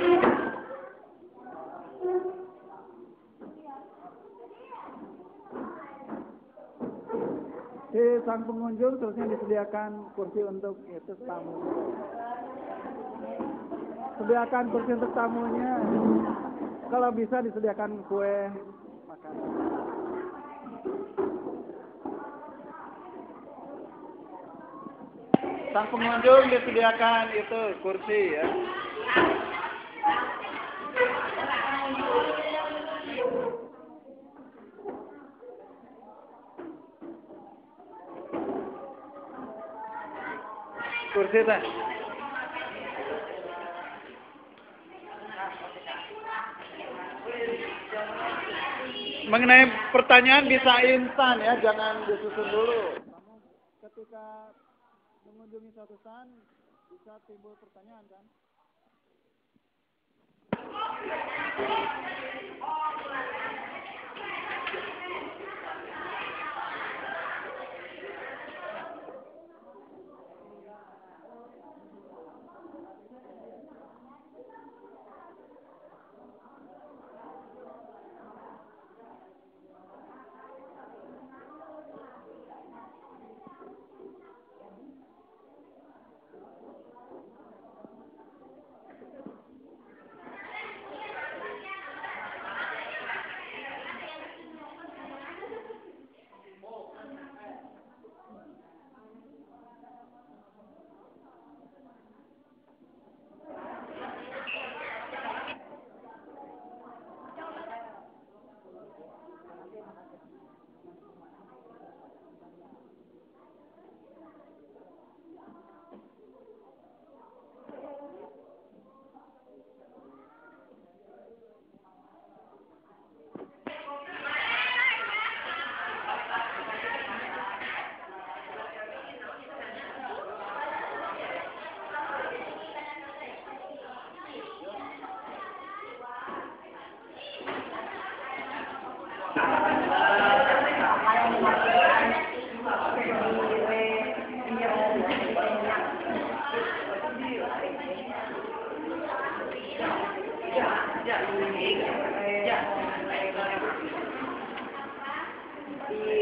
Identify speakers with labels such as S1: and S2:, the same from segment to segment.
S1: Si sang pengunjung terusnya disediakan kursi untuk itu tamu. Sediakan kursi untuk tamunya. Kalau bisa disediakan kue makanan. Sang pengunjung disediakan itu kursi ya. Kursi teh. Mengenai pertanyaan bisa instan ya, jangan disusun dulu. Namun ketika mengunjungi suatu stand bisa timbul pertanyaan kan? Dạ. Yeah.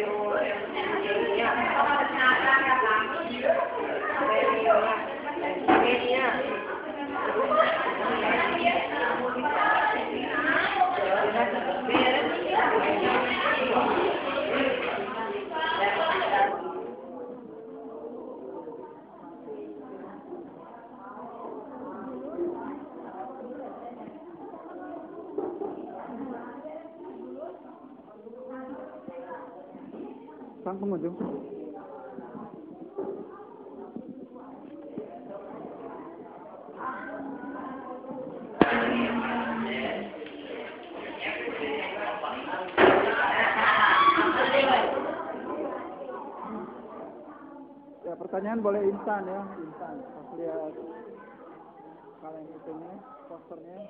S1: Ya pertanyaan boleh instan ya, instan. Pas lihat kalian itunya, posternya.